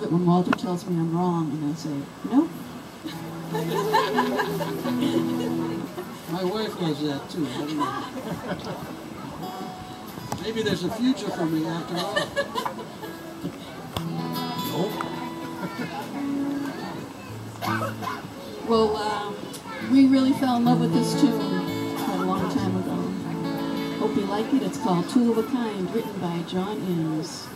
love it when Walter tells me I'm wrong, and I say, nope. My wife does that too. I don't know. Maybe there's a future for me after all. Nope. Well, um, we really fell in love with this tune quite a long time ago. Hope you like it. It's called Two of a Kind, written by John Innes.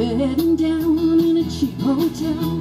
bedding down in a cheap hotel.